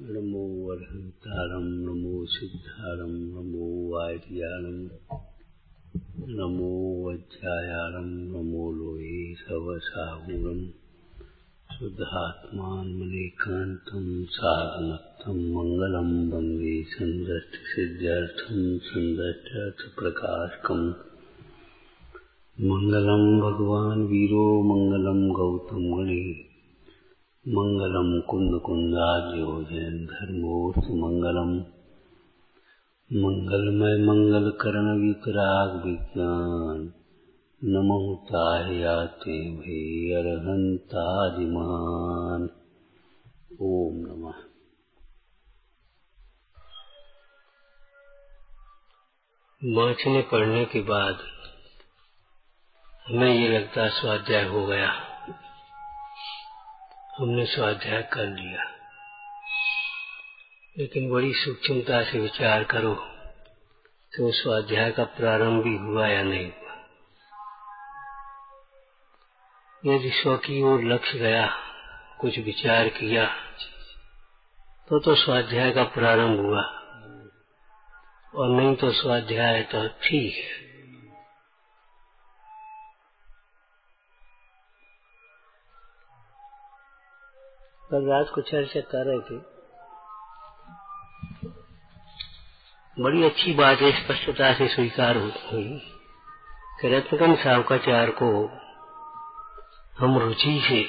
नमो अर्हंतारम नमो सिद्धारम नमो वार्याणम नमो वज्रायाणम नमो लोहे सवसाहुरम शुद्धात्मान्मनेकान्तं साधनक्तं मङ्गलं वंदे सन्दष्टिसिद्ध्यर्थं सन्दष्ट्यर्थप्रकाशकम् मङ्गलं भगवान् वीरो मङ्गलं गौतम गणे। मङ्गलं कुन्दकुन्दाद्यो जयन् धर्मोऽस्तु मङ्गलम् मङ्गलमय मङ्गलकरणवितराग विज्ञान। नमो तायाते भे अरहन्तादिमान ओम नमः। माछने पढ़ने के बाद हमें ये लगता स्वाध्याय हो गया। हमने स्वाध्याय कर लिया। लेकिन बड़ी सूक्ष्मता से विचार करो तो स्वाध्याय का प्रारंभ भी हुआ या नहीं हुआ। यदि स्व की ओर लक्ष्य गया, कुछ विचार किया तो तो स्वाध्याय का प्रारंभ हुआ। और नहीं तो स्वाध्याय तो ठीक है। कल रात को चर्चा कर रहे थे। बड़ी अच्छी बात है, स्पष्टता से स्वीकार हुई कि रत्नकन सावकाचार को हम रुचि से,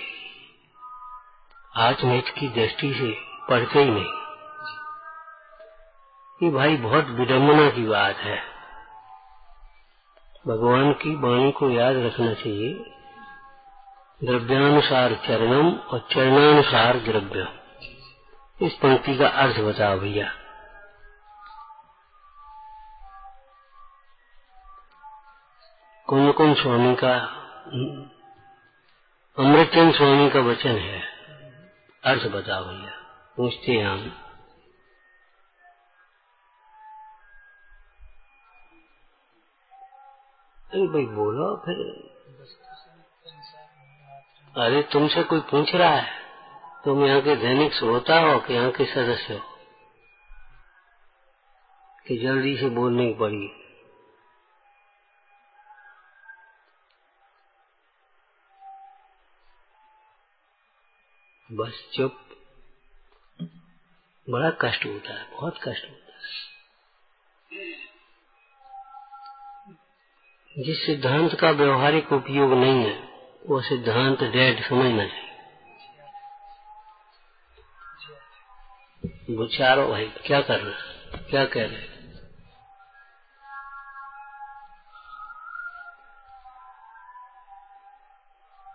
आत्महित की दृष्टि से पढ़ते ही नहीं। ये भाई बहुत विडम्बना की बात है। भगवान की वाणी को याद रखना चाहिए। द्रव्यानुसार चरणम और चरणानुसार द्रव्य इस पंक्ति का अर्थ बताओ भैया। कुंद स्वामी का, अमृतचंद स्वामी का वचन है? अर्थ बताओ भैया। पूछते हैं हम। अरे भाई बोलो, फिर अरे तुमसे कोई पूछ रहा है? तुम यहाँ के दैनिक श्रोता हो कि यहाँ के सदस्य हो? कि जल्दी से बोलने की पड़ी बस चुप। बड़ा कष्ट होता है, बहुत कष्ट होता है। जिस सिद्धांत का व्यवहारिक उपयोग नहीं है वो सिद्धांत डेड समझना चाहिए विचारो भाई, क्या कर करना क्या कह रहे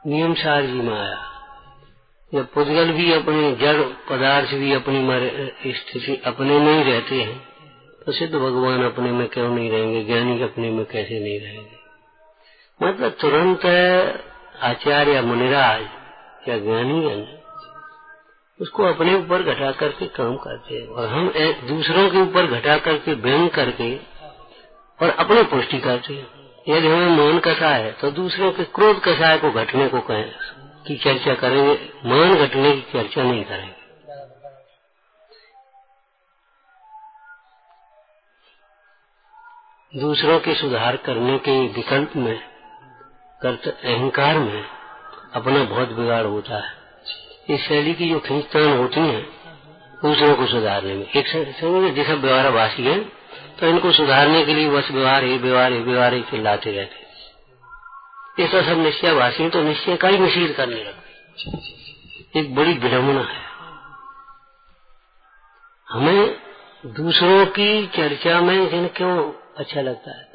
नियम सार जी में आया। जब पुद्गल भी अपने जड़ पदार्थ भी अपनी स्थिति अपने में ही रहते हैं। तो सिद्ध भगवान अपने में क्यों नहीं रहेंगे? ज्ञानी अपने में कैसे नहीं रहेंगे? मतलब तुरंत आचार्य मुनिराज या ज्ञानी उसको अपने ऊपर घटा करके काम करते हैं और हम दूसरों के ऊपर घटा करके व्यंग करके और अपने पुष्टि करते हैं। यदि हमें मान कसा है तो दूसरों के क्रोध कसाय को घटने को कहें, की चर्चा करेंगे। मान घटने की चर्चा नहीं करेंगे। दूसरों के सुधार करने के विकल्प में करते अहंकार में अपना बहुत बिगाड़ होता है। इस शैली की जो खींचतान होती है, दूसरों को सुधारने में। एक समझे जैसा व्यवहार वासी है तो इनको सुधारने के लिए बस व्यवहार ही व्यवहार ही व्यवहार ही चिल्लाते रहते ऐसा सब निश्चयवासी तो निश्चय का ही निषेध करने लगते एक बड़ी विडम्बना है। हमें दूसरों की चर्चा में क्यों अच्छा लगता है?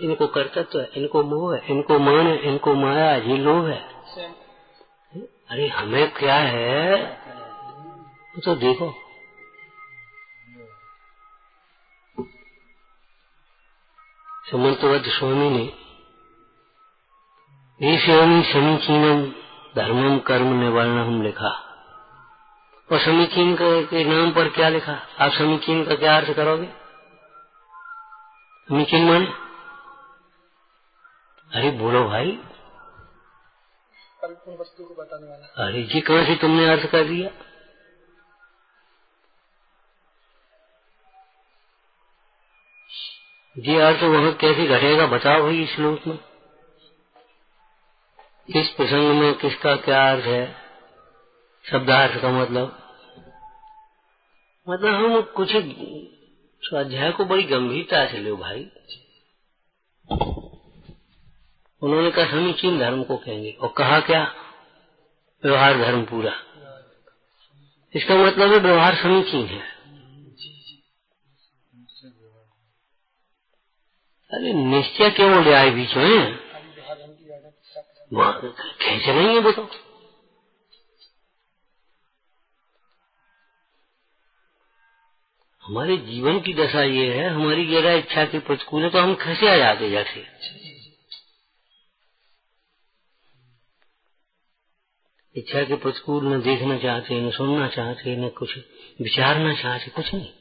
इनको कर्तत्व है इनको मोह है इनको मान है इनको माया ये लोभ है। अरे हमें क्या है? तो देखो। समंतवत स्वामी ने ईश्वरी समीचीनम धर्मम कर्म निवारण हम लिखा। और समीचीन के नाम पर क्या लिखा? आप समीचीन का क्या अर्थ करोगे? समीचीन माने? अरे बोलो भाई। वस्तु को बताने वाला अरे जी, कहाँ से तुमने अर्थ कर दिया ये अर्थ वहाँ कैसे घटेगा बताओ भाई इस श्लोक में। किस प्रसंग में किसका क्या अर्थ है? शब्दार्थ का मतलब। मतलब हम कुछ स्वाध्याय को बड़ी गंभीरता से लो भाई। उन्होंने कहा समीचीन धर्म को कहेंगे? और कहा क्या? व्यवहार धर्म पूरा। इसका मतलब है व्यवहार समीचीन है। अरे, निश्चय क्यों ले आए बीच में कैसे नहीं है बताओ हमारे जीवन की दशा ये है, हमारी जरा इच्छा के प्रतिकूल है तो हम कैसे आ जाते जैसे इच्छा के प्रतिकूल न देखना चाहते, न सुनना चाहते, न कुछ विचारना चाहते, कुछ नहीं।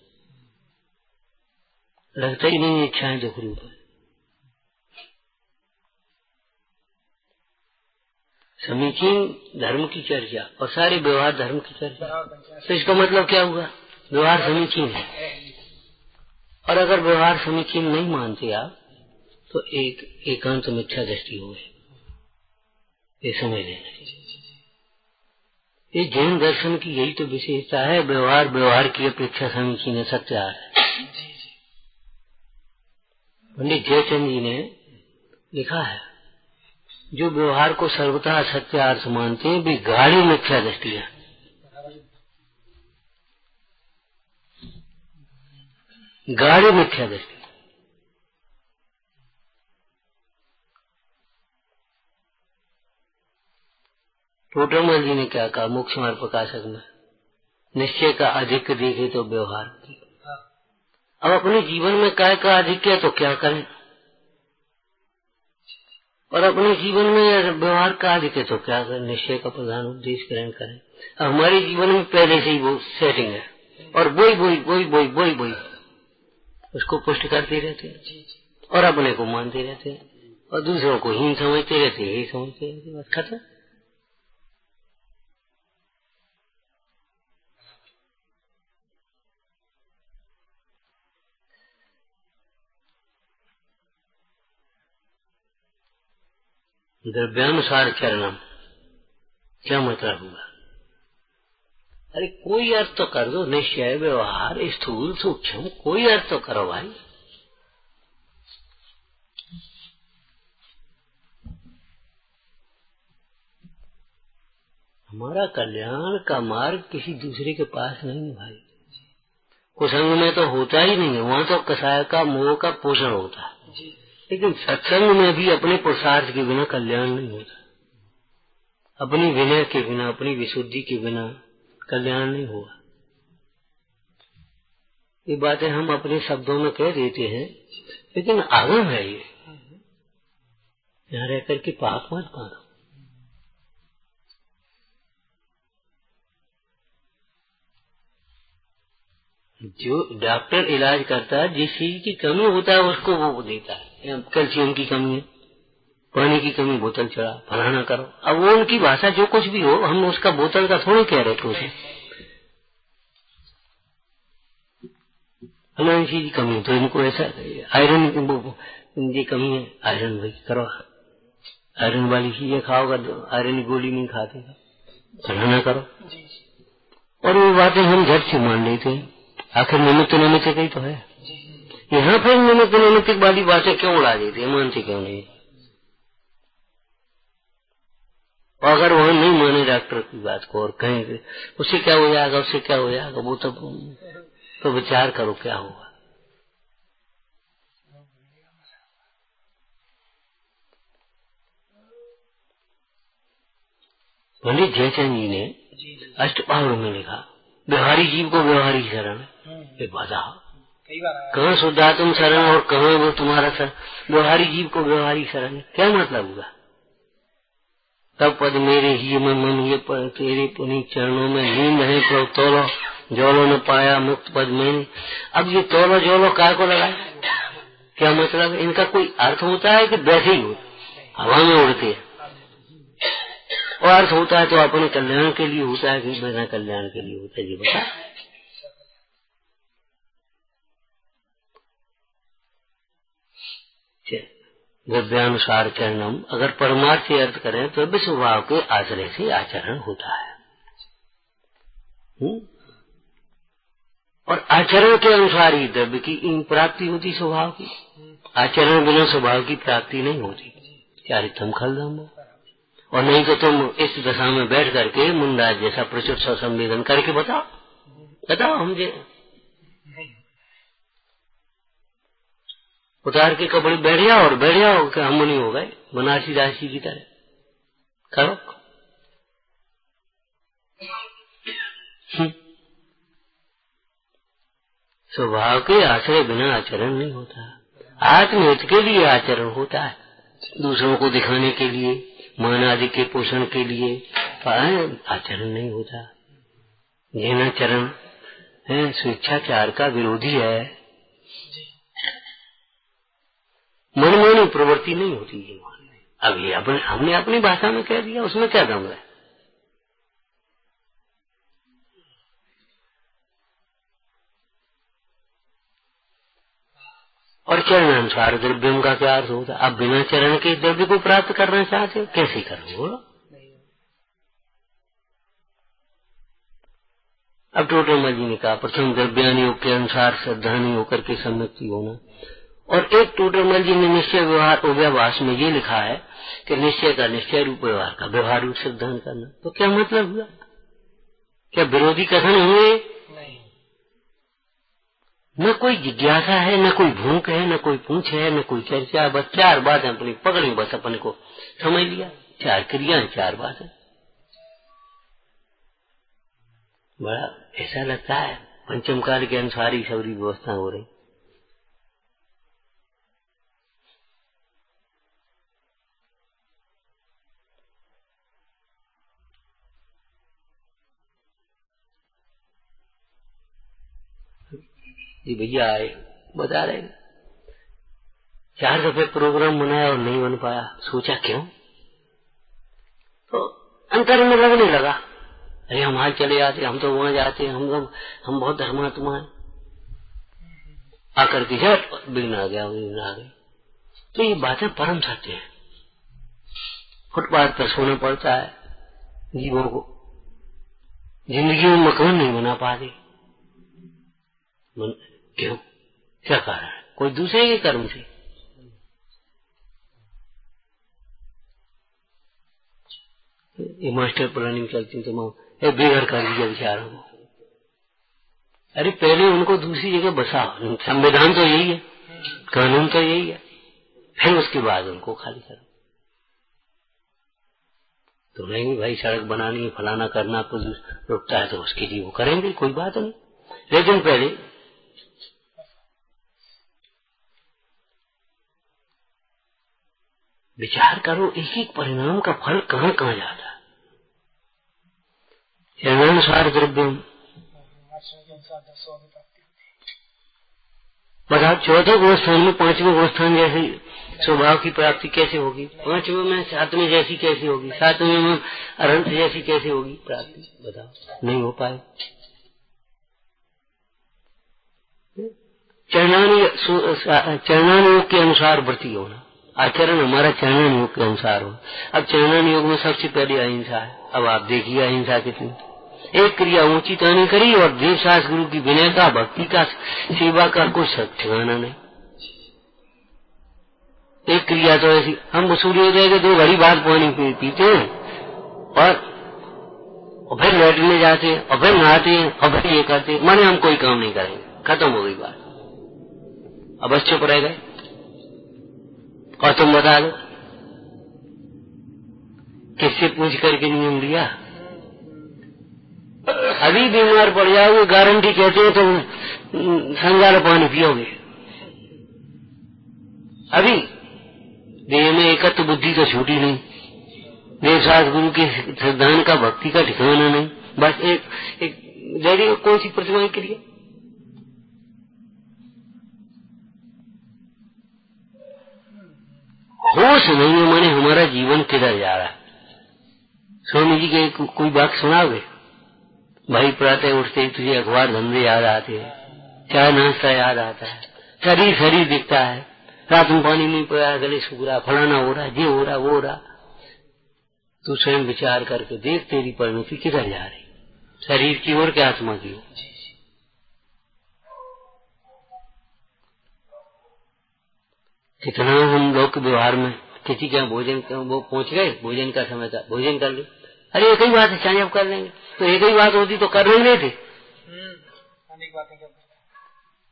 लगता ही नहीं इच्छाएँ दुख रूप है। समीचीन धर्म की चर्चा और सारे व्यवहार धर्म की चर्चा तो इसका मतलब क्या हुआ? व्यवहार समीचीन है। और अगर व्यवहार समीचीन नहीं मानते आप तो एक एकांत मिथ्या दृष्टि हो गई। ये समझ लेना ये जैन दर्शन की यही तो विशेषता है व्यवहार व्यवहार की अपेक्षा समीचीन है। सत्यार है पंडित जयचंद जी ने लिखा है जो व्यवहार को सर्वथा सत्य अर्थ मानते हैं भी गाढ़ी मिथ्या दृष्टि है। गाढ़ी मिथ्या दृष्टि। टोटरमल जी ने क्या कहा मुख्य मार्ग प्रकाशक में? निश्चय का अधिक देखे तो व्यवहार अब अपने जीवन में काय का अधिक है तो क्या करें? और अपने जीवन में व्यवहार का अधिक है तो क्या करें? निश्चय का प्रधान उद्देश्य ग्रहण करें। हमारे जीवन में पहले से ही वो सेटिंग है। और वही वही वही वही वही वही। उसको पुष्ट करते रहते हैं। और अपने को मानते रहते हैं। और दूसरों को ही समझते रहते यही समझते रहते खत्म। द्रव्यानुसार चरणम। क्या मतलब हुआ? अरे, कोई अर्थ तो कर दो, निश्चय व्यवहार, स्थूल सूक्ष्म, कोई अर्थ तो करो भाई। हमारा कल्याण का मार्ग किसी दूसरे के पास नहीं है भाई। कुसंग में तो होता ही नहीं है, वहाँ तो कसाय का, मोह का पोषण होता है। लेकिन सत्संग में भी अपने पुरुषार्थ के बिना कल्याण नहीं होता। अपनी विनय के बिना, अपनी विशुद्धि के बिना कल्याण नहीं हुआ ये बातें हम अपने शब्दों में कह देते हैं, लेकिन आगम है ये। यहाँ रह करके पाप मत मानो जो डॉक्टर इलाज करता है, जिस चीज़ की कमी होता है, उसको वो देता है। कैल्शियम की कमी है पानी की कमी बोतल चढ़ा फलाना करो। अब वो उनकी भाषा जो कुछ भी हो हम उसका बोतल का थोड़ी कह रहे थे उसे फलानी चीज़ की कमी तो इनको ऐसा आयरन की कमी है आयरन भाई करो। आयरन वाली चीज़ें खाओगा तो आयरन की गोली नहीं खाते। फलाना करो। और वो बातें हम झट से मान लेते हैं। आखिर निमित्त निमित्त कही तो है। यहाँ फिर निमित्त निमित्त वाली बातें क्यों उड़ा दी थी? मानते क्यों नहीं? और अगर वहाँ नहीं माने डॉक्टर की बात को और कहें उसे क्या हो जाएगा? उससे क्या हो जाएगा? वो तो तो विचार करो क्या होगा। पंडित जयचंद जी ने अष्टपावर में लिखा व्यवहारी जीव को व्यवहारी शरण एक बाधा। कहाँ शुद्धा तुम शरण और कहाँ वो तुम्हारा शरण? व्यवहारी जीव को व्यवहारी शरण क्या मतलब हुआ? तब पद मेरे ही में मन ये पर तेरे पुनीत चरणों में नींद है तो तोलो जोलो न पाया मुक्त पद मैंने। अब ये तोलो जोलो काय को लगाया क्या मतलब? इनका कोई अर्थ होता है कि वैसे ही हवा में उड़ते हैं। और अर्थ होता है तो अपने कल्याण के लिए होता है कि बिना कल्याण के लिए होता है जी बता द्रव्यानुसार चरणम, अगर परमार्थ अर्थ करें तो विश्वभाव के आश्रय से आचरण होता है। हुँ? और आचरण के अनुसार ही द्रव्य की इन प्राप्ति होती स्वभाव की। आचरण बिना स्वभाव की प्राप्ति नहीं होती। चारितम खल और नहीं तो तुम इस दशा में बैठ करके मुंडा जैसा प्रचुर संवेदन करके बताओ। बताओ हम जे उतार के कपड़े बैठ जाओ और कि हम नहीं हो गए। बनारसी राशि की तरह। करो। हम्म। स्वभाव के आश्रय बिना आचरण नहीं होता। आत्महित के लिए आचरण होता है। दूसरों को दिखाने के लिए मान आदि के पोषण के लिए आचरण नहीं होता। चरण है, स्वेच्छाचार का विरोधी है। मनमानी प्रवृत्ति नहीं होती है अब ये अपने, हमने अपनी भाषा में कह दिया, उसमें क्या दम है? और चरण अनुसार द्रव्यों का क्या अर्थ होता अब बिना चरण के द्रव्य को प्राप्त करना चाहते हो? कैसे करो अब टोटल जी ने कहा, प्रथम द्रव्यानियोग के अनुसार श्रद्धानी होकर के सम्मति होना। और एक टोटल जी ने निश्चय व्यवहार व्यवहास में ये लिखा है कि निश्चय का निश्चय रूप व्यवहार का व्यवहार रूप सिद्धांत करना। तो क्या मतलब हुआ? क्या विरोधी कथन हुए? न कोई जिज्ञासा है न कोई भूख है न कोई पूछ है न कोई चर्चा बस चार बातें अपनी पकड़ी बस अपने को समझ लिया। चार क्रिया चार बातें। बड़ा ऐसा लगता है पंचम काल के अनुसार ही सबरी व्यवस्था हो रही। जी भैया आए, बता रहे चार दफे प्रोग्राम बनाया और नहीं बन पाया, सोचा क्यों? तो अंतर में लगने लगा। अरे हम हाल चले जाते हम तो वहाँ जाते हम लोग हम बहुत धर्मात्मा है। आकर के झट आ गया, बिघन आ गई तो ये बातें परम सत्य है। फुटपाथ पर सोना पड़ता है, जीवों को। ज़िंदगी में मकान नहीं बना पाते। क्यों? क्या कारण है? कोई दूसरे के कर्म से? ये मास्टर प्लानिंग चलती तो ये बेघर कर दिया बेचारों को अरे पहले उनको दूसरी जगह बसा संविधान तो यही है, कानून तो यही है, फिर उसके बाद उनको खाली करो। तो नहीं भाई, सड़क बनानी फलाना करना, कुछ रुकता है तो उसके लिए वो करेंगे, कोई बात नहीं। लेकिन पहले विचार करो, एक परिणाम का फल कहाँ कहाँ जाता है। चरणानुसार द्रव्य बताओ चौथे गुणस्थान में पाँचवें गोस्थान जैसी स्वभाव की प्राप्ति कैसे होगी? पाँचवें में सातवें जैसी कैसी होगी? सातवें में अरंत जैसी कैसे होगी प्राप्ति? बताओ। नहीं हो पाए। चरणानुयोग के अनुसार वृत्ति होना। आचरण हमारा चरण योग के अनुसार हो। अब चरण योग में सबसे पहले अहिंसा है। अब आप देखिए अहिंसा कितनी। एक क्रिया ऊँची तो नहीं करी और देव देवशास गुरु की विनयता, भक्ति का सेवा का कुछ ठिकाना नहीं। एक क्रिया तो ऐसी, हम सूर्योदय के दो घड़ी बाद पानी पीते हैं और फिर लेटने जाते हैं, और फिर नहाते हैं, और फिर ये करते हैं। माने हम कोई काम नहीं करेंगे। खत्म हो गई बात। अब चुप रह गए। और तुम बता दो, किससे पूछ करके नियम लिया? अभी बीमार पड़ जाओगे, गारंटी कहते हो तो संगार पानी पियोगे। अभी देह में एकत्र बुद्धि तो छूटी नहीं। देवसास गुरु के सिद्धांत का भक्ति का ठिकाना नहीं। बस एक एक कौन सी प्रतिमा क्रिया होश नहीं है माने हमारा जीवन किधर जा रहा स्वामी जी के को, कोई बात सुनाओगे? भाई प्रातः उठते ही तुझे अखबार धंधे याद आते हैं चाय नाश्ता याद आता है शरीर शरीर दिखता है। रात में पानी नहीं पड़ा गले सूख रहा फलाना हो रहा ये हो रहा वो हो रहा। तू स्वयं विचार करके देख तेरी परिणति किधर जा रही। शरीर की ओर क्या आत्मा की ओर। कितना हम लोग व्यवहार में किसी के यहाँ भोजन वो पहुँच गए भोजन का समय था भोजन कर ले अरे एक ही बात है चाहे अब कर लेंगे। तो एक ही बात होती तो कर नहीं थे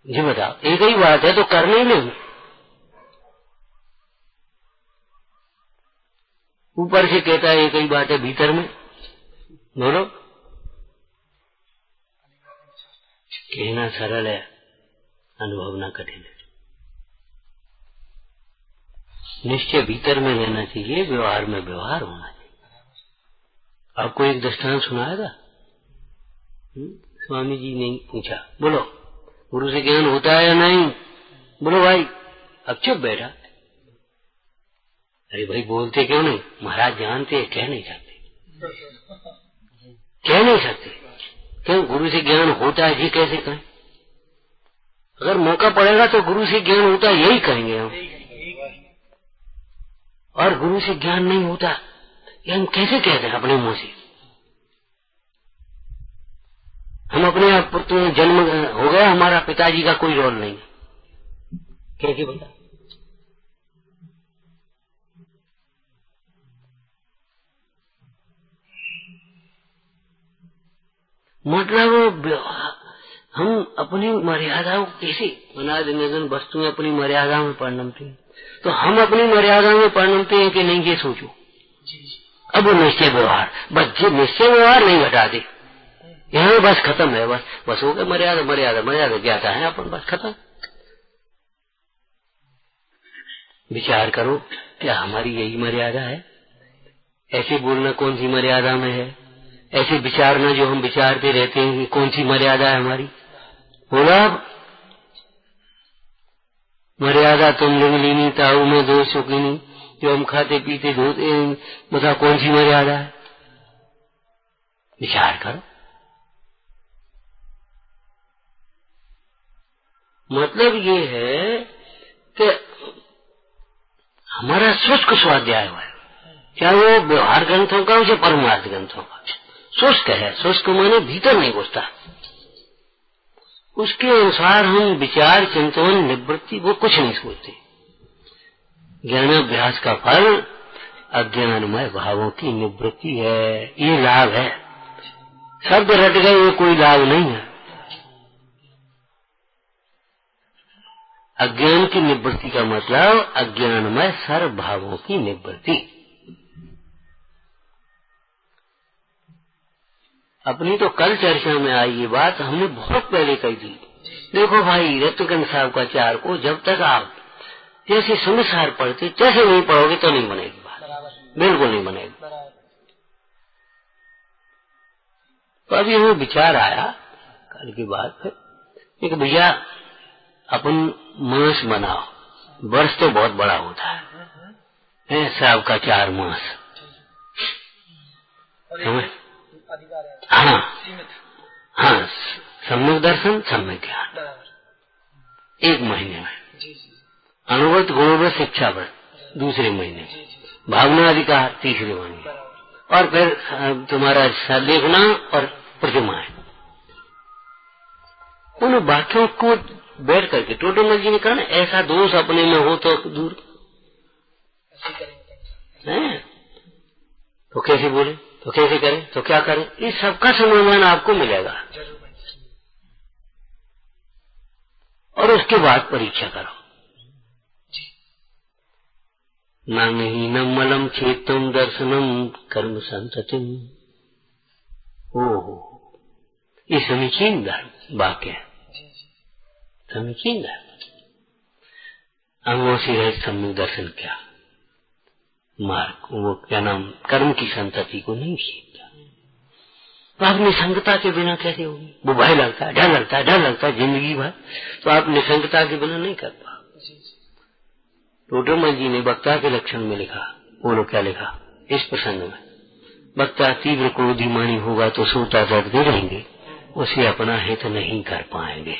जी बताओ एक ही बात है तो कर नहीं ले ऊपर से कहता है एक ही बात है भीतर में। बोलो। कहना सरल है अनुभव ना कठिन है। निश्चय भीतर में रहना चाहिए, व्यवहार में व्यवहार होना चाहिए। आपको एक दृष्टांत सुनाएगा? हम्म? स्वामी जी ने पूछा, बोलो, गुरु से ज्ञान होता है या नहीं? बोलो भाई, अब चुप बैठा। अरे भाई, बोलते क्यों नहीं? महाराज जानते हैं कह नहीं सकते। कह नहीं सकते। क्यों? गुरु से ज्ञान होता है जी, कैसे कहें? अगर मौका पड़ेगा तो गुरु से ज्ञान होता है, यही कहेंगे हम। और गुरु से ज्ञान नहीं होता, ये हम कैसे कहते हैं अपने मुँह से? हम अपने पुत्र जन्म, हो गया, हमारा पिताजी का कोई रोल नहीं। कैसे बता मतलब हम अपनी मर्यादाओं कैसे अनाज निधन वस्तुएँ अपनी मर्यादा में परिणमती तो हम अपनी मर्यादा में परिणमते हैं कि नहीं ये सोचो। अब वो निश्चय व्यवहार। बस निश्चय व्यवहार नहीं घटा दे। यहाँ बस खत्म है बस। बस हो गया मर्यादा मर्यादा मर्यादा ज्ञाता है अपन बस खत्म। विचार करो क्या हमारी यही मर्यादा है? ऐसे बोलना कौन सी मर्यादा में है? ऐसे विचारना जो हम विचारते रहते हैं कौन सी मर्यादा है हमारी? बोला तुम लिंगलिनी ताऊ में दो सुखिनी जो हम खाते पीते, धोते बता कौन सी मर्यादा है? विचार करो। मतलब ये है कि हमारा शुष्क स्वाध्याय हुआ है। क्या वो व्यवहार ग्रंथों का उसे परमार्थ ग्रंथों का। शुष्क है, शुष्क माने भीतर नहीं घुसता। उसके अनुसार हम विचार, चिंतन, निवृत्ति, वो कुछ नहीं सोचते। ज्ञानाभ्यास का फल, अज्ञानमय भावों की निवृत्ति है, ये लाभ है। शब्द रट गए, ये कोई लाभ नहीं है। अज्ञान की निवृत्ति का मतलब अज्ञानमय सर्व भावों की निवृत्ति। अपनी तो कल चर्चा में आई ये बात हमने बहुत पहले कही थी। देखो भाई रत्नकंड साहब का चार को जब तक आप जैसे संसार पढ़ते जैसे नहीं पढ़ोगे तो नहीं बनेगी बात। बिल्कुल नहीं बनेगी। तो अभी हमें विचार आया कल की बात फिर एक भैया अपन मांस बनाओ। वर्ष तो बहुत बड़ा होता है। साहब का चार मास। समझ हाँ। हाँ। सम्यक दर्शन सम्यक ज्ञान। एक महीने में। अनुव्रत गुणव्रत शिक्षा व्रत दूसरे महीने। भावना अधिकार तीसरे महीने। और फिर तुम्हारा देखना और प्रतिमा है। उन वाक्यों को बैठ करके टोटल जी ने कहा ना ऐसा दोष अपने में हो तो दूर। है? तो कैसे बोले? तो कैसे करें? तो क्या करें? इस सबका समाधान आपको मिलेगा। और उसके बाद परीक्षा करो। न मलम चेतम दर्शनम कर्म संततिम। ओहो। ये समीचीन धर्म, वाक्य है। समीचीन धर्म। अंगों से रहित सम्यक दर्शन क्या? मार्ग, वो क्या नाम, कर्म की संतति को नहीं सीखता तो आप निसंगता के बिना कैसे होगी? वो भय लगता है, डर लगता है, डर लगता है ज़िंदगी भर। तो आप निसंगता के बिना नहीं कर टोटोमल जी ने वक्ता के लक्षण में लिखा, बोलो क्या लिखा? इस प्रसंग में, वक्ता तीव्र क्रोधिमानी होगा तो सोता डरते रहेंगे, उसे अपना हित नहीं कर पाएँगे।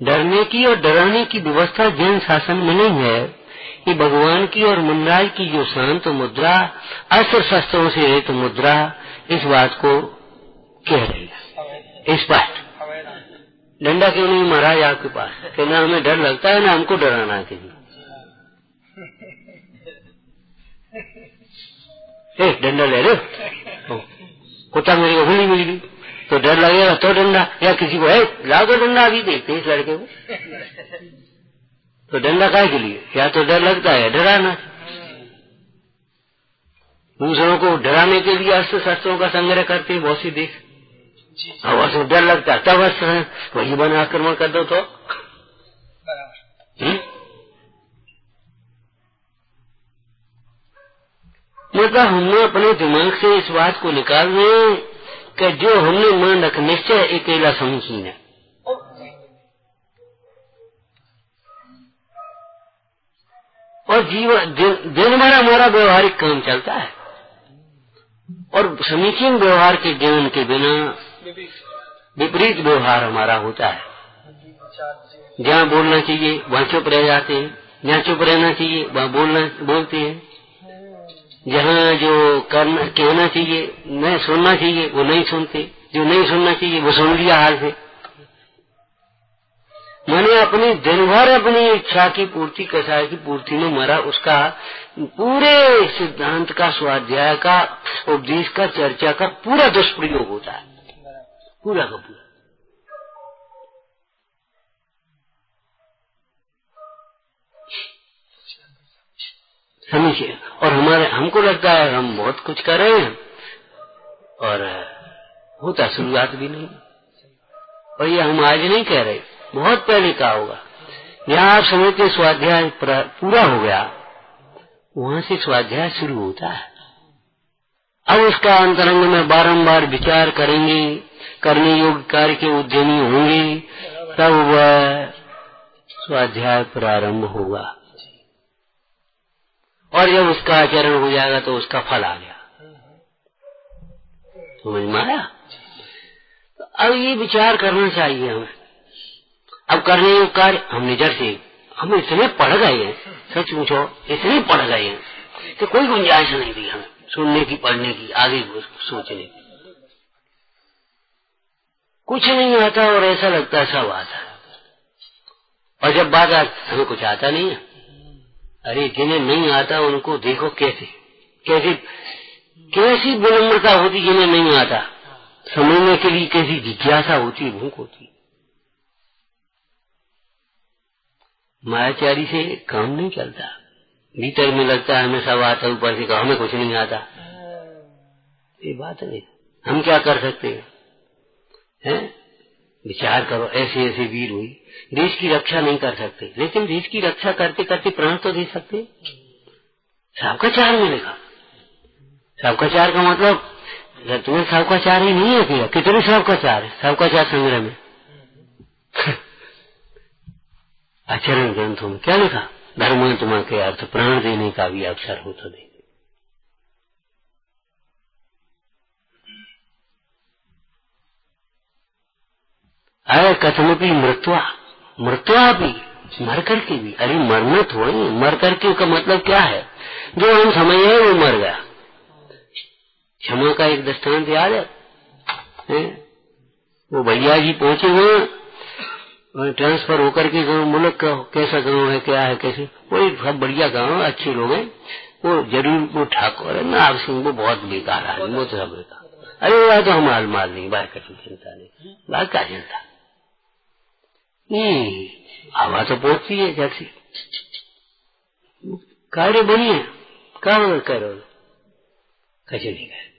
डरने की और डराने की व्यवस्था जैन शासन में नहीं है कि भगवान की और मुंडाई की जो शांत मुद्रा, अस्त्र शस्त्रों से रहित मुद्रा, इस बात को कह रही है। इस बात। डंडा क्यों नहीं? महाराज आपके पास। कि ना हमें डर लगता है ना, हमको डराना है किसी डंडा ले रहे कुत्ता मेरी को मिली मिल गई। तो डर लगेगा तो डंडा, या किसी को है लाओ तो डंडा अभी देखते इस लड़के को। तो डंडा काय के लिए या तो डर लगता है डराना दूसरों को डराने के लिए अस्त्र शस्त्रों का संग्रह करते बहुत सी देख से डर लगता है तब अस्त्र वही बना आक्रमण कर दो तो? मतलब हमने अपने दिमाग से इस बात को निकालने कि जो हमने मान रख निश्चय अकेला समुचीन है। और जीवन, दिन भर हमारा व्यवहारिक काम चलता है। और समीचीन व्यवहार के ज्ञान के बिना विपरीत व्यवहार हमारा होता है। जहाँ बोलना चाहिए, वहाँ चुप रह जाते हैं। जहाँ चुप रहना चाहिए, वहाँ बोलना, बोलते हैं। जहाँ जो करना, कहना चाहिए न सुनना चाहिए, वो नहीं सुनते। जो नहीं सुनना चाहिए, वो सुन लिया हाल से। मैंने अपनी दिन भर अपनी इच्छा की पूर्ति कसाय की पूर्ति में मरा, उसका पूरे सिद्धांत का, स्वाध्याय का, उपदेश का, चर्चा का पूरा दुष्प्रयोग होता है। पूरा का पूरा। समझिए, और हमारे, हमको लगता है हम बहुत कुछ कर रहे हैं, और होता शुरुआत भी नहीं। और ये हम आज नहीं कह रहे। बहुत पहले का होगा। यहाँ आप समझते स्वाध्याय पूरा हो गया। वहाँ से स्वाध्याय शुरू होता है। अब उसका अंतरंग में बारंबार विचार करेंगे, करने योग्य कार्य के उद्यमी होंगे, तब वह स्वाध्याय प्रारंभ होगा। और जब उसका आचरण हो जाएगा तो उसका फल आ गया। समझ में आया? तो अब ये विचार करना चाहिए हमें। अब करने योग्य कार्य हम निजर से, हम इतने पढ़ गए हैं, सच पूछो, इतने पढ़ गए हैं, कि कोई गुंजाइश नहीं दी हमें सुनने की, पढ़ने की, आगे सोचने की। कुछ नहीं आता और ऐसा लगता है सब आता है। और जब बात आती हमें कुछ आता नहीं है। अरे, जिन्हें नहीं आता, उनको देखो कैसे। कैसी कैसी विनम्रता होती जिन्हें नहीं आता। समझने के लिए कैसी जिज्ञासा होती, भूख होती। मायाचारी से काम नहीं चलता। भीतर में लगता है हमें सब आता ऊपर से हमें कुछ नहीं आता। ये बात नहीं। हम क्या कर सकते हैं? है? विचार करो ऐसे ऐसे वीर हुई। देश की रक्षा नहीं कर सकते। लेकिन देश की रक्षा करते करते प्राण तो दे सकते सबका चार मिलेगा सबका चार का मतलब तुम्हें सबका चार ही नहीं है, कितने सबका चार है? सबका चार संग्रह में। आचरण ग्रंथों में क्या लिखा? धर्म तुम्हारे अर्थ प्राण देने का भी अवसर हो तो दे। अरे कथमपी मृत्वा मृत्वा भी, मर करके भी। अरे, मरना थोड़ी मर करके का मतलब क्या है? जो हम समझ है, वो मर गया। क्षमा का एक दृष्टांत याद है? वो भैया जी पहुँचे हुए ट्रांसफ़र होकर के गाँव, मुल्क का कैसा गाँव है, क्या है, कैसे? वो सब बढ़िया गाँव है, अच्छे लोग हैं। वो ज़रूर, वो ठाकुर है नाग सिंह वो बहुत बेकार है वो तो सब अरे वह तो हम हाल माल नहीं बाहर का चिंता नहीं। बाहर का चिंता। हवा तो पहुँचती है, जैसी। कार्य बनी है, कहा करो कैसे नहीं गए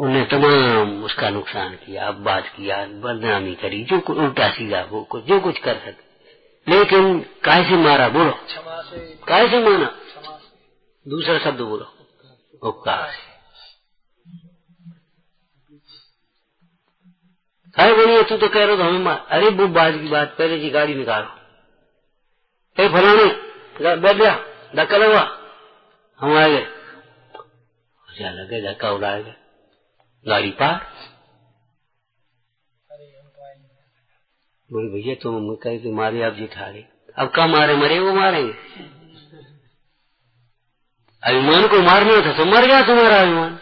उन्हें तमाम उसका नुकसान किया बात किया, बदनामी करी, जो कुछ उल्टा सीधा वो कुछ जो कुछ कर सके। लेकिन काय से मारा? बोलो। काय से माना? दूसरा शब्द बोलो। उपकार। से अरे बोलिए, तू तो कह रहे हो हमें मार अरे वो बाज की बात, पहले जी गाड़ी निकालो। ए, फलाने बैठ गया धक्का लगा हम आ गए। धक्का उड़ाएगा गाड़ी पार बोले भैया तुम कहे कि मारे आप जी ठारे अब कहा मारे मरे वो मारेंगे? अभिमान को मारना था तो मर गया तुम्हारा अभिमान।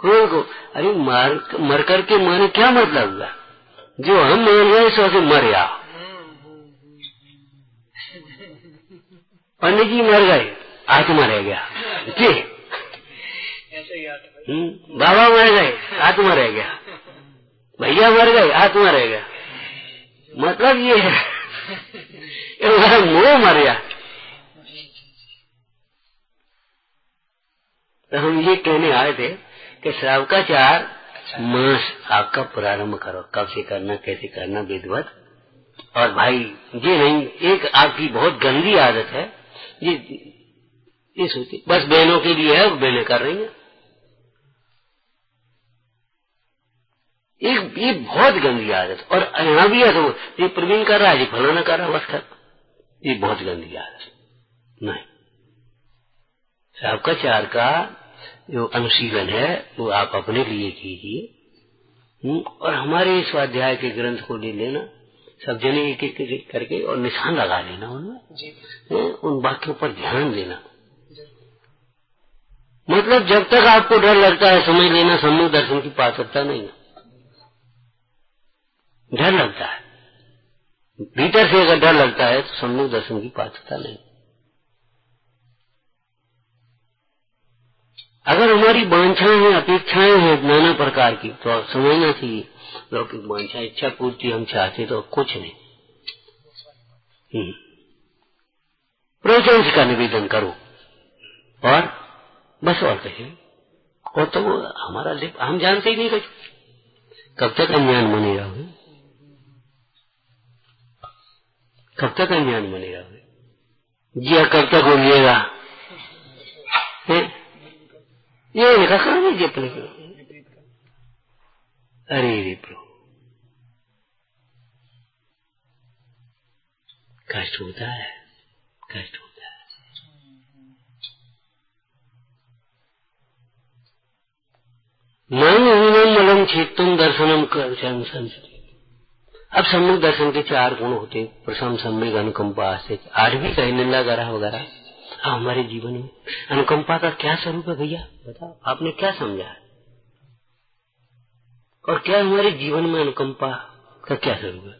क्रोध को अरे मार मर करके माने क्या मतलब हुआ? जो हम मान गए सो से मर गया। पंडित जी मर गए आत्मा रह गया। जी। हम्म, बाबा मर गए, आत्मा रह गया। भैया मर गए, आत्मा रह गया। मतलब ये है मोह मर गया। तो हम ये कहने आए थे कि श्रावकाचार, मास आपका प्रारंभ करो। कब से करना, कैसे करना, विधवत। और भाई, ये नहीं, एक आपकी बहुत गंदी आदत है। ये ये सोचिए, बस बहनों के लिए है, बहने कर रही हैं। एक ये बहुत गंदी आदत और यहाँ भी है तो ये प्रवीण कर रहा है ये फलाना कर रहा है बस कर ये बहुत गंदी आदत। नहीं। आपका चार का जो अनुशीलन है वो आप अपने लिए कीजिए। हम्म, और हमारे स्वाध्याय के ग्रंथ को ले लेना। सब जने एक एक करके और निशान लगा लेना उनमें। उन वाक्यों पर ध्यान देना। मतलब जब तक आपको डर लगता है समझ लेना सम्मुख दर्शन की पात्रता नहीं है। डर लगता है। भीतर से अगर डर लगता है तो सम्मुख दर्शन की पात्रता नहीं अगर हमारी वांछाएँ हैं, अपेक्षाएँ हैं नाना प्रकार की तो समझना चाहिए, लौकिक वांछा इच्छा पूर्ति हम चाहते तो कुछ नहीं। हम्म। प्रवचन का निवेदन करो। और बस और कहे और तो हमारा लिप, हम जानते ही नहीं कुछ। कब तक अज्ञान बने कब तक अज्ञान बने रहोगे जिया कब तक हो? लिएगा ये रखा नहीं अपने को। अरे रे प्रभु। कष्ट होता है, कष्ट होता है। मन मलम छेतुम दर्शनम कर अब सम्यक दर्शन के चार गुण होते प्रसम सम्यक अनुकंपा से आठवीं कहे निंदा गरा वगैरह हमारे जीवन में अनुकंपा का क्या स्वरूप है भैया? बताओ, आपने क्या समझा? है और क्या हमारे जीवन में अनुकंपा का क्या स्वरूप है?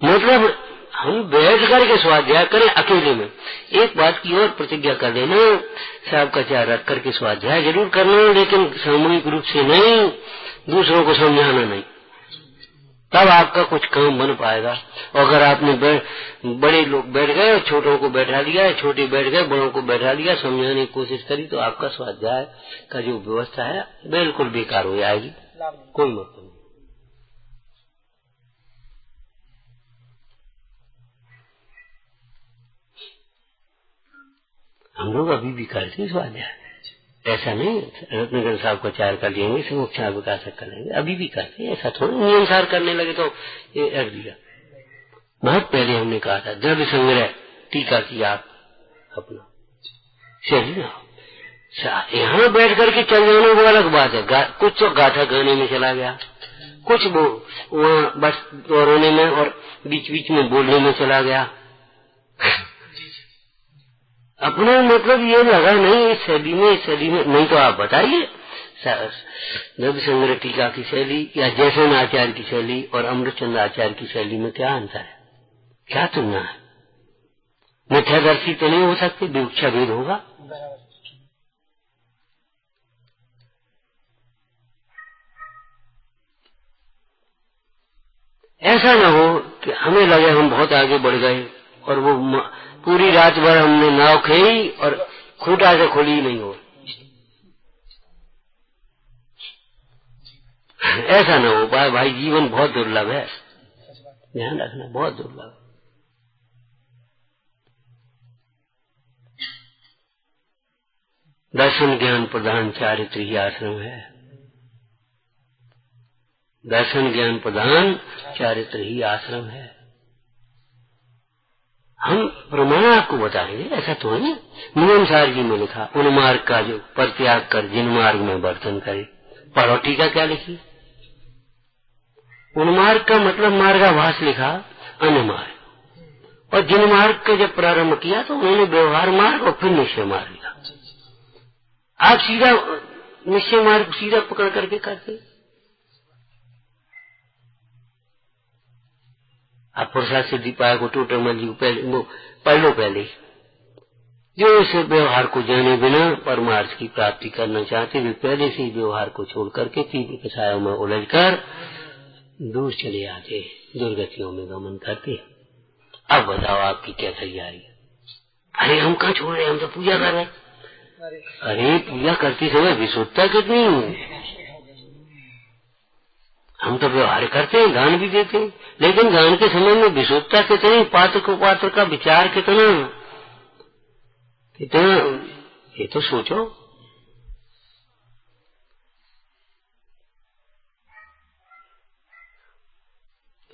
मतलब हम बैठ करके स्वाध्याय करें अकेले में। एक बात की और प्रतिज्ञा कर लेना साहब का चार रख करके स्वाध्याय ज़रूर करना लेकिन सामूहिक रूप से नहीं दूसरों को समझाना नहीं। तब आपका कुछ काम बन पाएगा। और अगर आपने बड़े लोग बैठ गए और छोटों को बैठा दिया छोटे बैठ गए बड़ों को बैठा दिया समझाने की कोशिश करी तो आपका स्वाध्याय का जो व्यवस्था है बिल्कुल बेकार हो जाएगी। कोई मतलब नहीं। हम लोग अभी भी करते हैं स्वाध्याय ऐसा नहीं, रत्नगर साहब को चार कर लेंगे समुक्षा विकास कर लेंगे। अभी भी करते हैं, ऐसा थोड़ा नियमसार करने लगे तो ये रख दिया। बहुत पहले हमने कहा था, द्रव्य संग्रह, टीका किया आप अपना। चलिए ना। यहाँ बैठ करके चल जाने वो अलग बात है। कुछ तो गाथा गाने में चला गया। कुछ वो, वहाँ बस दोहराने में और बीच बीच में बोलने में चला गया। अपना मतलब ये लगा नहीं, इस शैली में, इस शैली में। नहीं तो आप बताइए। संग्रह टीका की शैली या जैसन आचार्य की शैली और अमृतचंद्र आचार्य की शैली में क्या अंतर है? क्या तुलना है? मिथ्यादर्शी तो नहीं हो सकती विवक्षा भेद होगा। ऐसा न हो कि हमें लगे हम बहुत आगे बढ़ गए और वो पूरी रात भर हमने नाव खेई और खूटा से खुली नहीं हो ऐसा ना हो पाए भाई, जीवन बहुत दुर्लभ है। ध्यान रखना, बहुत दुर्लभ दर्शन ज्ञान प्रधान चारित्र ही आश्रम है। दर्शन ज्ञान प्रधान चारित्र ही आश्रम है। हम प्रमाण आपको बताएँगे, ऐसा तो है नियम सार जी में लिखा उन मार्ग का जो परित्याग कर, जिन मार्ग में वर्तन करे। पढ़ो टीका क्या लिखी? उन मार्ग का मतलब मार्गाभास लिखा अन्य मार्ग और जिन मार्ग का जब प्रारंभ किया तो उन्होंने व्यवहार मार्ग और फिर निश्चय मार्ग लिखा। आप सीधा निश्चय मार्ग सीधा पकड़ करके करते आप प्रसाद सिद्धि पाया को टोटल जी को पहले वो पढ़ लो पहले जो इस व्यवहार को जाने बिना परमार्थ की प्राप्ति करना चाहते वे पहले से ही व्यवहार को छोड़ करके तीव्र कसायों में उलझ कर दूर चले आते दुर्गतियों में गमन करते। अब बताओ आपकी क्या तैयारी अरे हम कहा छोड़ रहे हम तो पूजा कर रहे अरे। पूजा करते समय विशुद्धता कितनी हम तो व्यवहार करते हैं गान भी देते हैं। लेकिन गान के समय में विशुद्धता कितनी पात्र को पात्र का विचार कितना कितना ये तो सोचो।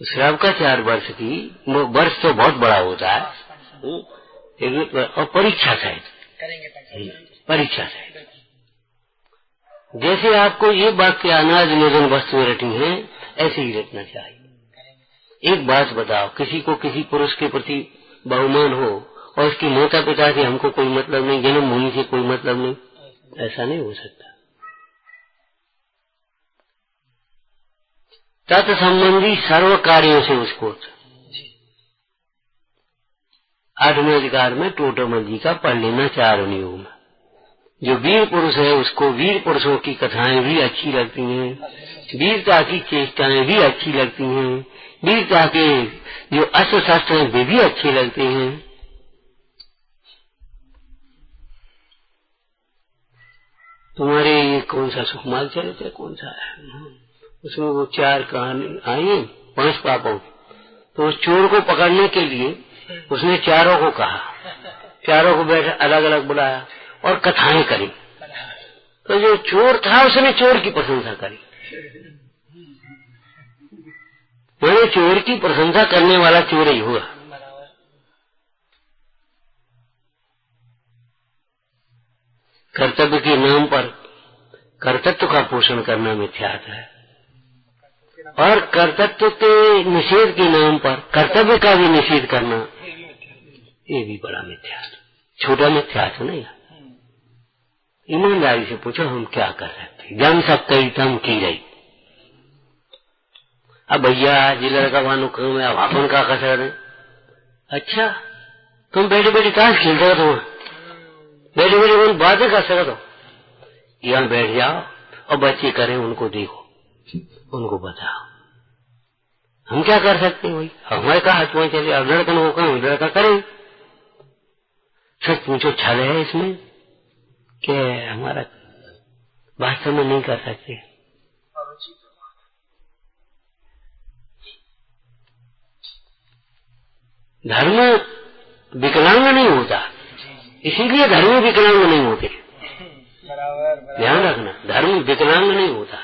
तो श्राव का चार वर्ष की वर्ष तो बहुत बड़ा होता है। और परीक्षा सहित परीक्षा। सहित जैसे आपको ये वाक्य अनाज निधन वस्तु में रटी है, ऐसे ही रटना चाहिए। एक बात बताओ, किसी को किसी पुरुष के प्रति बहुमान हो और उसके माता पिता से हमको कोई मतलब नहीं, जन्म भूमि से कोई मतलब नहीं, ऐसा नहीं हो सकता। तत्संबंधी सर्व कार्यों से उसको आठवें अधिकार में टोटोमल जी का पढ़ लेना चार योग में जो वीर पुरुष है, उसको वीर पुरुषों की कथाएँ भी अच्छी लगती हैं। वीरता की चेष्टाएँ भी अच्छी लगती हैं। वीरता के जो अस्त्र शस्त्र हैं, वे भी अच्छे लगते हैं। तुम्हारे ये कौन सा सुखमाल चरित्र कौन सा है? उसमें वो चार कहानी आई पाँच पापों तो उस चोर को पकड़ने के लिए उसने चारों को कहा। चारों को बैठ अलग अलग बुलाया। और कथाएँ करी। तो जो चोर था, उसने चोर की प्रशंसा करी। मैंने चोर की प्रशंसा करने वाला चोर ही हुआ। कर्तव्य के नाम पर कर्तत्व का पोषण करना मिथ्यात है। और कर्तत्व के निषेध के नाम पर कर्तव्य का भी निषेध करना, ये भी बड़ा मिथ्या छोटा मिथ्या तो नहीं ईमानदारी से पूछो, हम क्या कर सकते जम सकते तम की रही अब भैया, जी लड़का वानु काम है अपन का कसर है? अच्छा तुम बैठे बैठे ताश खेल रहे हो बैठे बैठे उन बातें कर सकते हो? यहाँ बैठ जाओ और बच्चे करें, उनको देखो, उनको बताओ। हम क्या कर सकते हैं भाई? हमारे कहा हाथ में चले, अब लड़कन को कहा लड़का करें। सच पूछो, छल है इसमें? कि हमारा वास्तव में नहीं कर सकते। धर्म विकलांग नहीं होता। इसीलिए धर्म विकलांग नहीं होते। ध्यान रखना, धर्म विकलांग नहीं होता।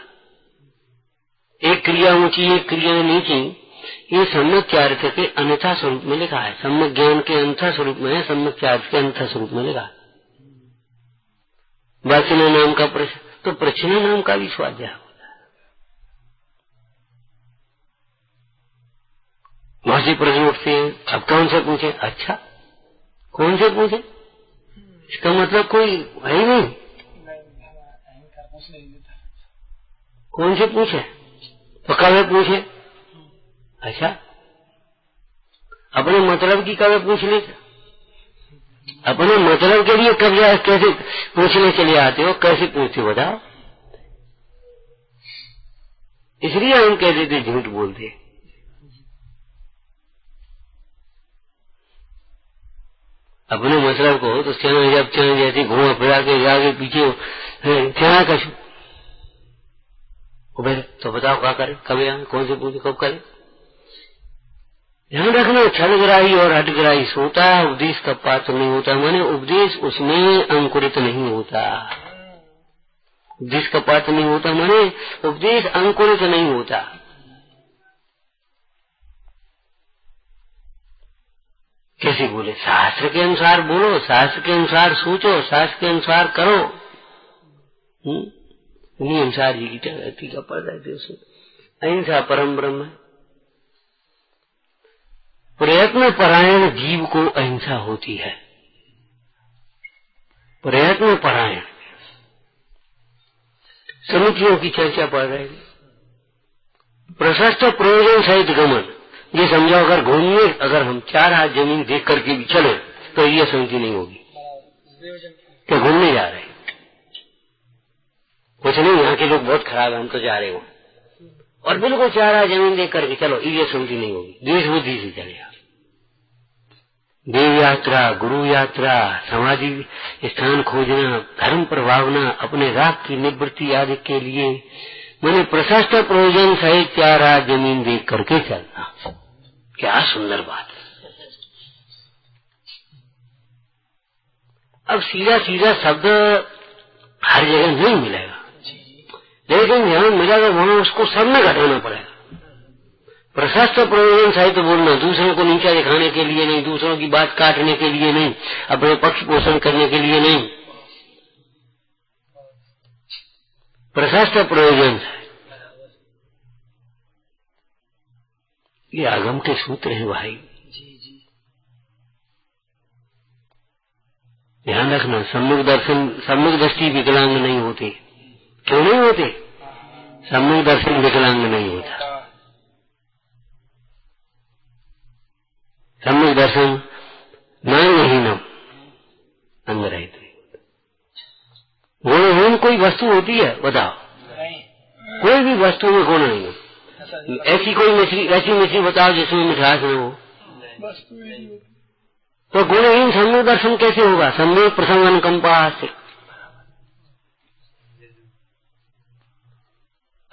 एक क्रिया ऊँची, एक क्रिया नीची, ये सम्यक चारित्र के अन्यथा स्वरूप में लिखा है। सम्यक ज्ञान के अन्यथा स्वरूप में है, सम्यक चारित्र के अन्यथा स्वरूप में लिखा है। वाचना नाम का प्रश्न तो प्रश्न नाम का भी स्वाध्याय होता है। वहाँ से प्रश्न उठते हैं, अब कौन से पूछे? अच्छा कौन से पूछे? इसका मतलब कोई है ही नहीं। कौन से पूछे? तो कवे पूछे? अच्छा अपने मतलब की कवे पूछ ले। अपने मतलब के लिए कब कैसे पूछने के लिए आते हो, कैसे पूछते हो बताओ? इसलिए हम कह देते झूठ बोलते। अपने मतलब को तो चना जब चना जैसे घुमा, फिरा के आगे पीछे चना कछु तो बताओ क्या करे? कब यहाँ कौन से पूछे कब करे? ध्यान रखना छलग्राही और हटग्राही सोता है उपदेश का पात्र नहीं होता। माने उपदेश उसमें अंकुरित नहीं होता। उपदेश का पात्र नहीं होता माने उपदेश अंकुरित नहीं होता। कैसे बोले? शास्त्र के अनुसार बोलो, शास्त्र के अनुसार सोचो, शास्त्र के अनुसार करो। हम्म? अनुसार जी की टीका पढ़ रहे थे उसमें अहिंसा परम ब्रह्म प्रयत्न परायण जीव को अहिंसा होती है। प्रयत्न परायण समितियों की चर्चा पढ़ रहे प्रशस्त प्रयोजन सहित गमन। ये समझो अगर घूमने अगर हम चार हाथ ज़मीन देख करके भी चले तो ये समिति नहीं होगी। क्या घूमने जा रहे कुछ नहीं, यहाँ के लोग बहुत खराब है, हम तो जा रहे हो। और बिल्कुल चारा ज़मीन देख करके, चलो, ये समिति नहीं होगी। द्वेष बुद्धि से चलेगा। देव यात्रा, गुरु यात्रा, समाधि स्थान खोजना, धर्म प्रभावना, अपने राग की निवृत्ति आदि के लिए, मैंने प्रशस्त प्रयोजन सहित चारा ज़मीन देख करके चलना। क्या सुंदर बात। अब सीधा सीधा शब्द हर जगह नहीं मिलेगा। लेकिन जहाँ मिलेगा वहाँ उसको सब में घटाना पड़ेगा। प्रशस्त प्रयोजन साहित्य बोलना, दूसरों को नीचा दिखाने के लिए नहीं, दूसरों की बात काटने के लिए नहीं, अपने पक्ष पोषण करने के लिए नहीं। प्रशस्त प्रयोजन। ये आगम के सूत्र हैं भाई। ध्यान रखना, सम्मुख दर्शन, सम्मुख दृष्टि विकलांग नहीं होते। क्यों नहीं होते? सम्मुख दर्शन विकलांग नहीं होता। सम्यक दर्शन नामहीनम अंग रहित गुणहीन कोई वस्तु होती है बताओ। कोई भी वस्तु में गुण नहीं। ऐसी कोई मछली ऐसी मछली बताओ जिसमें मिठास न हो। तो गुणहीन सम्यक दर्शन कैसे होगा? सम्यक प्रसंग अनुकंपा से।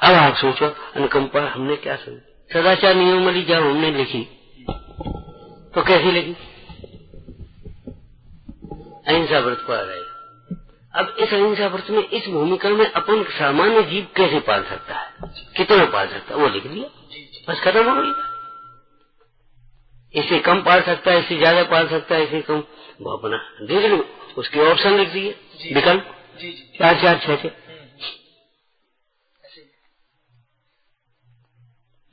अब आप सोचो अनुकंपा हमने क्या सुनी? सदाचार नियम वाली जब हमने लिखी। तो कैसी लगी अहिंसा व्रत को आ रहे अब इस अहिंसा व्रत में इस भूमिका में अपन सामान्य जीव कैसे पाल सकता है? कितना पाल सकता है? वो लिख लिया। बस खत्म हो गई। इसे कम पाल सकता है इससे ज़्यादा पाल सकता है इसे कम। वो अपना देख लो उसके ऑप्शन लिख दिए विकल्प? चार चार छह छह।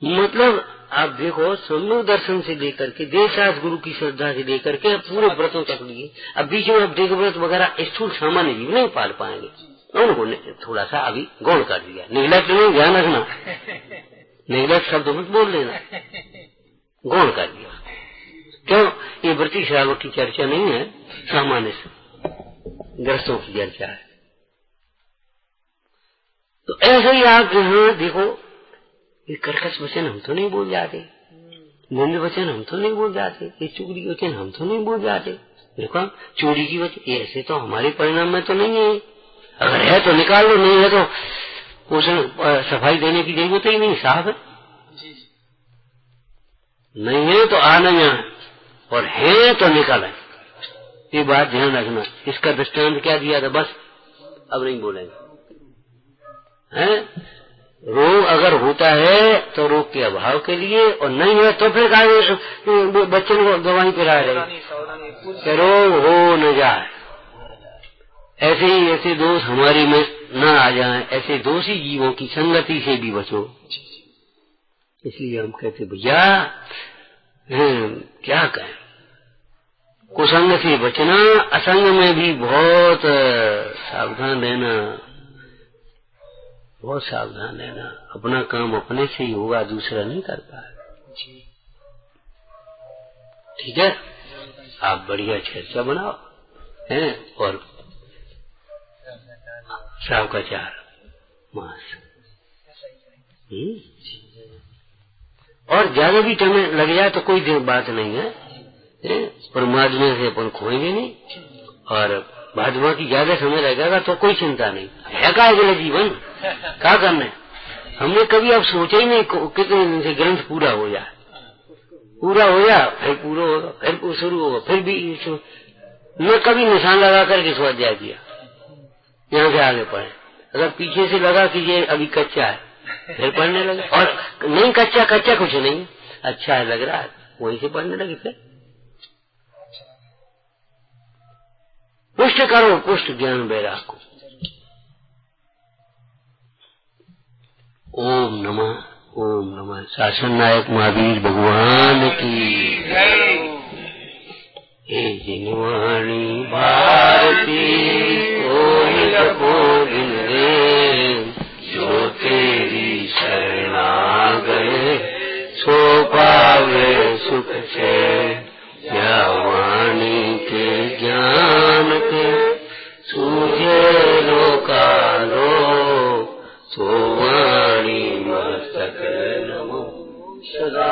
मतलब आप देखो सम्यक दर्शन से लेकर के देशास गुरु की श्रद्धा से लेकर के पूरे व्रतों तक लिए। अब बीच में अब देख व्रत वगैरह, स्थूल सामान्य जीव नहीं पाल पाएँगे। उनको थोड़ा सा अभी गौण कर दिया निगलेक्ट नहीं ध्यान रखना। निगलेक्ट शब्द मत बोल लेना। गौण कर दिया क्यों? ये व्रति श्रावक की चर्चा नहीं है। सामान्य से। ग्रस्तों की चर्चा है। तो ऐसे ही आप यहाँ, देखो ये कर्कश वचन हम तो नहीं बोल जाते। निंद वचन हम तो नहीं बोल जाते। ये चुगली वचन हम तो नहीं बोल जाते। देखो चोरी की वजह ऐसे तो हमारे परिणाम में तो नहीं है। अगर है तो निकाल लो नहीं है तो पोषण सफ़ाई देने की ज़रूरत ही नहीं साफ़ है। नहीं है तो आना यहाँ और है तो निकाले ये बात ध्यान रखना। इसका दृष्टांत क्या दिया था? बस अब नहीं बोलेंगे। हैं? रोग अगर होता है तो रोग के अभाव के लिए, और नहीं है तो फिर बच्चे को दवाई पिला रहे रोग हो न जाए। ऐसे ही, ऐसे दोष हमारी में न आ जाए, ऐसे दोषी जीवों की संगति से भी बचो। इसलिए हम कहते भैया क्या कहें? कुसंग से बचना, असंग में भी बहुत सावधान रहना। बहुत सावधान है रहना अपना काम अपने से ही होगा दूसरा नहीं कर पाएगा ठीक है? आप बढ़िया चर्चा बनाओ हैं? और शाव का चार मास। हम्म? और ज़्यादा भी टाइम लग जाए तो कोई बात नहीं है, है? परमात्मा से अपन खोएँगे नहीं। और भाजपा की ज़्यादा समय लगेगा तो कोई चिंता नहीं। है का अगले जीवन? क्या करना है? हमने कभी अब सोचा ही नहीं कितने दिन से ग्रंथ पूरा हो जाए पूरा हो जाए फिर पूरा होगा फिर शुरू होगा, फिर भी मैं कभी निशान लगा करके स्वाध्याय किया। यहाँ से आगे पढ़े। अगर पीछे से लगा कि ये अभी कच्चा है, फिर पढ़ने लगे। और नहीं कच्चा कच्चा कुछ नहीं। अच्छा है लग रहा है, वहीं से पढ़ने लगे, फिर। पुष्ट करो पुष्ट ज्ञान बैराग को। ओम नमः ओम नमः। शासन नायक महावीर भगवान की हे जिनवाणी भारती, कोई गोविंद जो तेरी शरणा गए सो पावे सुख से। या वाणी के ज्ञान के सूझे लोका लो सो मस्तक नमो सदा